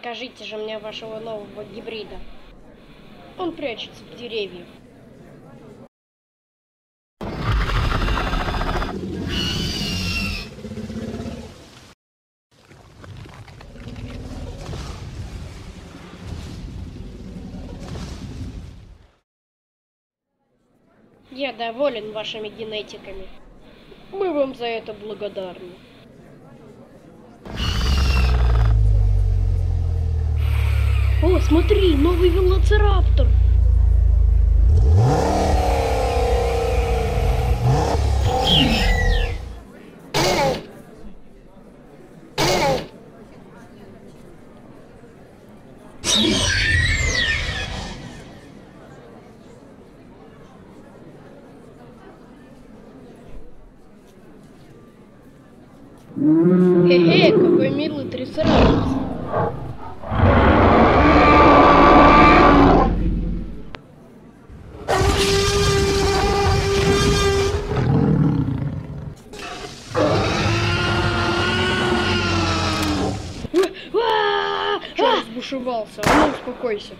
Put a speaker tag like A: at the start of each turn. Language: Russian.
A: Покажите же мне вашего нового гибрида. Он прячется в деревьях. Я доволен вашими генетиками. Мы вам за это благодарны. Смотри, новый велоцираптор. Хе-хе, какой милый трицератопс. Разбушевался? А ну успокойся.